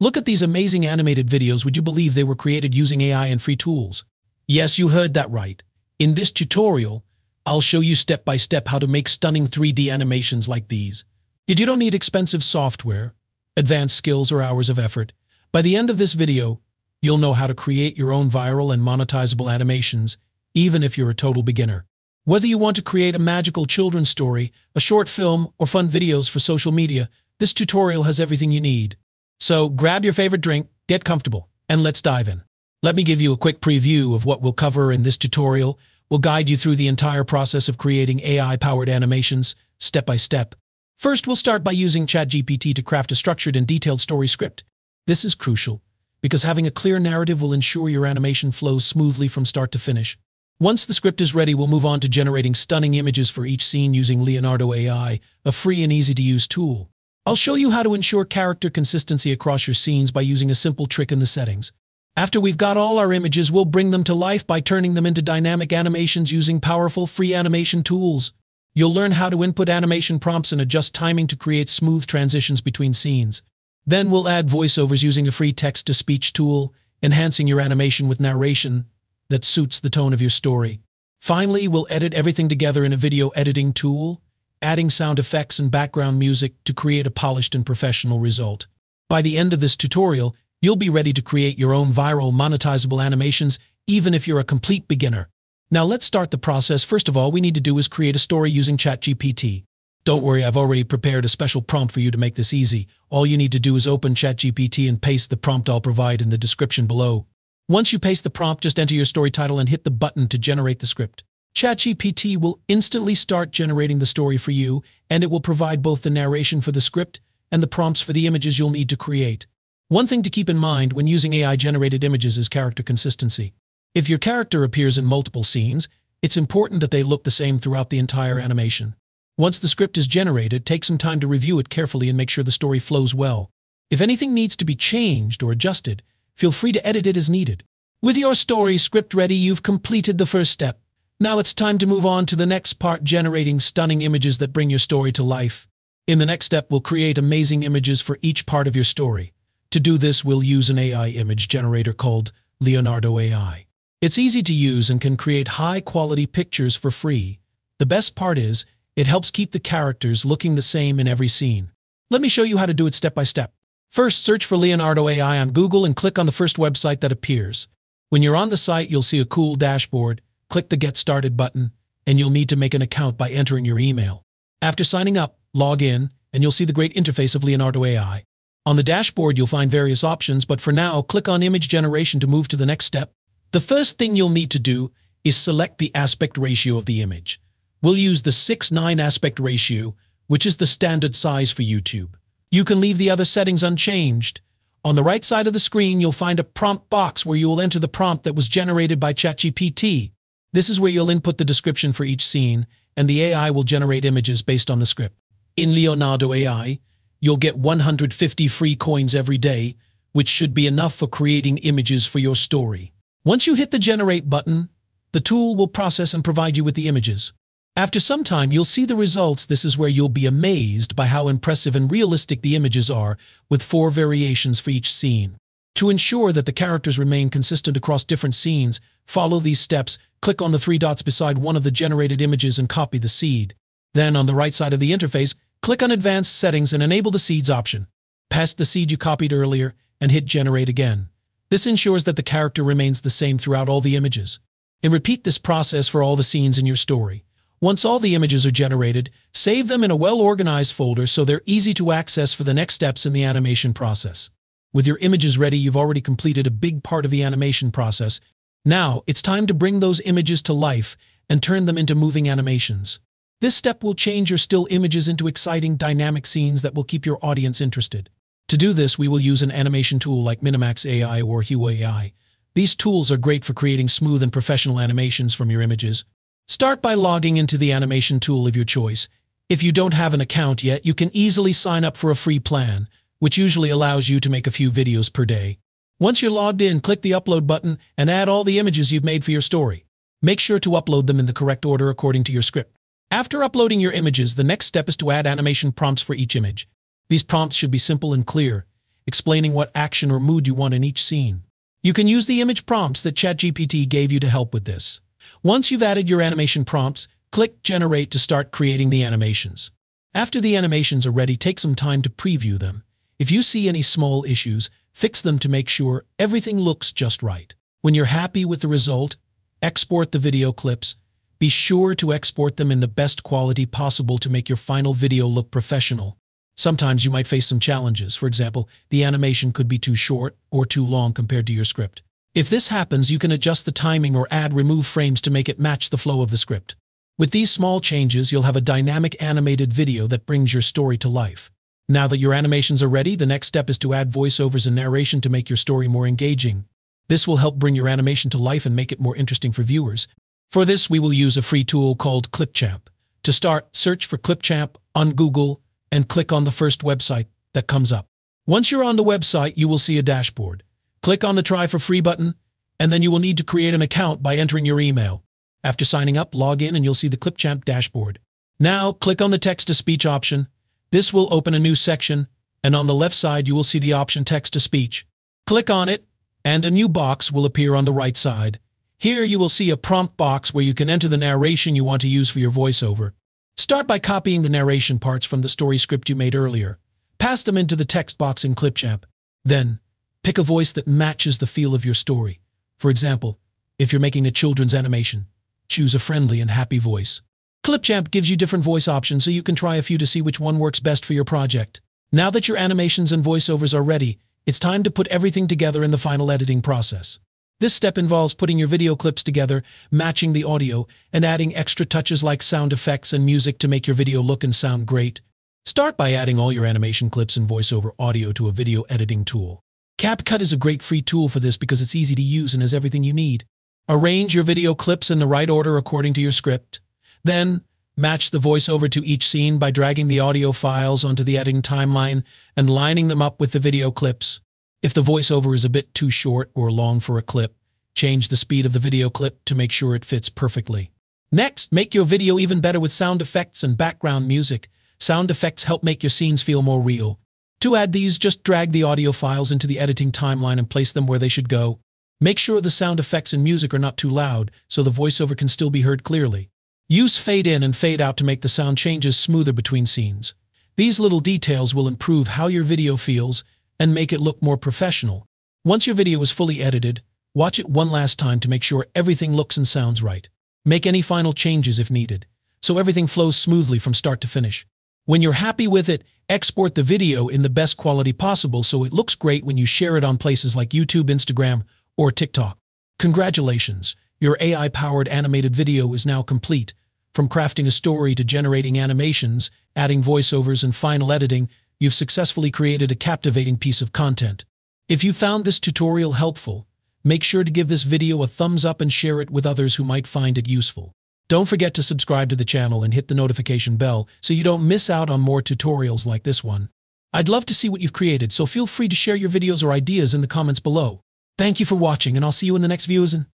Look at these amazing animated videos. Would you believe they were created using AI and free tools? Yes, you heard that right. In this tutorial, I'll show you step by step how to make stunning 3D animations like these. Yet you don't need expensive software, advanced skills, or hours of effort. By the end of this video, you'll know how to create your own viral and monetizable animations, even if you're a total beginner. Whether you want to create a magical children's story, a short film, or fun videos for social media, this tutorial has everything you need. So grab your favorite drink, get comfortable, and let's dive in. Let me give you a quick preview of what we'll cover in this tutorial. We'll guide you through the entire process of creating AI-powered animations, step by step. First, we'll start by using ChatGPT to craft a structured and detailed story script. This is crucial, because having a clear narrative will ensure your animation flows smoothly from start to finish. Once the script is ready, we'll move on to generating stunning images for each scene using Leonardo AI, a free and easy-to-use tool. I'll show you how to ensure character consistency across your scenes by using a simple trick in the settings. After we've got all our images, we'll bring them to life by turning them into dynamic animations using powerful free animation tools. You'll learn how to input animation prompts and adjust timing to create smooth transitions between scenes. Then we'll add voiceovers using a free text-to-speech tool, enhancing your animation with narration, that suits the tone of your story. Finally, we'll edit everything together in a video editing tool, adding sound effects and background music to create a polished and professional result. By the end of this tutorial, you'll be ready to create your own viral monetizable animations even if you're a complete beginner. Now let's start the process. First of all, we need to do is create a story using ChatGPT. Don't worry, I've already prepared a special prompt for you to make this easy. All you need to do is open ChatGPT and paste the prompt I'll provide in the description below. Once you paste the prompt, just enter your story title and hit the button to generate the script. ChatGPT will instantly start generating the story for you, and it will provide both the narration for the script and the prompts for the images you'll need to create. One thing to keep in mind when using AI-generated images is character consistency. If your character appears in multiple scenes, it's important that they look the same throughout the entire animation. Once the script is generated, take some time to review it carefully and make sure the story flows well. If anything needs to be changed or adjusted, Feel free to edit it as needed. With your story script ready, you've completed the first step. Now it's time to move on to the next part, generating stunning images that bring your story to life. In the next step, we'll create amazing images for each part of your story. To do this, we'll use an AI image generator called Leonardo AI. It's easy to use and can create high-quality pictures for free. The best part is, it helps keep the characters looking the same in every scene. Let me show you how to do it step by step. First, search for Leonardo AI on Google and click on the first website that appears. When you're on the site, you'll see a cool dashboard. Click the Get Started button, and you'll need to make an account by entering your email. After signing up, log in, and you'll see the great interface of Leonardo AI. On the dashboard, you'll find various options, but for now, click on Image Generation to move to the next step. The first thing you'll need to do is select the aspect ratio of the image. We'll use the 6-9 aspect ratio, which is the standard size for YouTube. You can leave the other settings unchanged. On the right side of the screen, you'll find a prompt box where you will enter the prompt that was generated by ChatGPT. This is where you'll input the description for each scene, and the AI will generate images based on the script. In Leonardo AI, you'll get 150 free coins every day, which should be enough for creating images for your story. Once you hit the Generate button, the tool will process and provide you with the images. After some time, you'll see the results. This is where you'll be amazed by how impressive and realistic the images are, with four variations for each scene. To ensure that the characters remain consistent across different scenes, follow these steps, click on the three dots beside one of the generated images and copy the seed. Then, on the right side of the interface, click on Advanced Settings and enable the Seeds option. Paste the seed you copied earlier and hit Generate again. This ensures that the character remains the same throughout all the images. And repeat this process for all the scenes in your story. Once all the images are generated, save them in a well-organized folder so they're easy to access for the next steps in the animation process. With your images ready, you've already completed a big part of the animation process. Now, it's time to bring those images to life and turn them into moving animations. This step will change your still images into exciting, dynamic scenes that will keep your audience interested. To do this, we will use an animation tool like Minimax AI or Huo AI. These tools are great for creating smooth and professional animations from your images. Start by logging into the animation tool of your choice. If you don't have an account yet, you can easily sign up for a free plan, which usually allows you to make a few videos per day. Once you're logged in, click the upload button and add all the images you've made for your story. Make sure to upload them in the correct order according to your script. After uploading your images, the next step is to add animation prompts for each image. These prompts should be simple and clear, explaining what action or mood you want in each scene. You can use the image prompts that ChatGPT gave you to help with this. Once you've added your animation prompts, click Generate to start creating the animations. After the animations are ready, take some time to preview them. If you see any small issues, fix them to make sure everything looks just right. When you're happy with the result, export the video clips. Be sure to export them in the best quality possible to make your final video look professional. Sometimes you might face some challenges. For example, the animation could be too short or too long compared to your script. If this happens, you can adjust the timing or add remove frames to make it match the flow of the script. With these small changes, you'll have a dynamic animated video that brings your story to life. Now that your animations are ready, the next step is to add voiceovers and narration to make your story more engaging. This will help bring your animation to life and make it more interesting for viewers. For this, we will use a free tool called Clipchamp. To start, search for Clipchamp on Google and click on the first website that comes up. Once you're on the website, you will see a dashboard. Click on the Try for Free button, and then you will need to create an account by entering your email. After signing up, log in and you'll see the Clipchamp dashboard. Now, click on the text-to-speech option this will open a new section, and on the left side you will see the option Text-to-Speech. Click on it, and a new box will appear on the right side. Here you will see a prompt box where you can enter the narration you want to use for your voiceover. Start by copying the narration parts from the story script you made earlier. Pass them into the text box in Clipchamp. Then, pick a voice that matches the feel of your story. For example, if you're making a children's animation, choose a friendly and happy voice. Clipchamp gives you different voice options so you can try a few to see which one works best for your project. Now that your animations and voiceovers are ready, it's time to put everything together in the final editing process. This step involves putting your video clips together, matching the audio, and adding extra touches like sound effects and music to make your video look and sound great. Start by adding all your animation clips and voiceover audio to a video editing tool. CapCut is a great free tool for this because it's easy to use and has everything you need. Arrange your video clips in the right order according to your script. Then, match the voiceover to each scene by dragging the audio files onto the editing timeline and lining them up with the video clips. If the voiceover is a bit too short or long for a clip, change the speed of the video clip to make sure it fits perfectly. Next, make your video even better with sound effects and background music. Sound effects help make your scenes feel more real. To add these, just drag the audio files into the editing timeline and place them where they should go. Make sure the sound effects and music are not too loud so the voiceover can still be heard clearly. Use fade in and fade out to make the sound changes smoother between scenes. These little details will improve how your video feels and make it look more professional. Once your video is fully edited, watch it one last time to make sure everything looks and sounds right. Make any final changes if needed, so everything flows smoothly from start to finish. When you're happy with it, export the video in the best quality possible so it looks great when you share it on places like YouTube, Instagram, or TikTok. Congratulations! Your AI-powered animated video is now complete. From crafting a story to generating animations, adding voiceovers, and final editing, you've successfully created a captivating piece of content. If you found this tutorial helpful, make sure to give this video a thumbs up and share it with others who might find it useful. Don't forget to subscribe to the channel and hit the notification bell so you don't miss out on more tutorials like this one. I'd love to see what you've created, so feel free to share your videos or ideas in the comments below. Thank you for watching, and I'll see you in the next videos.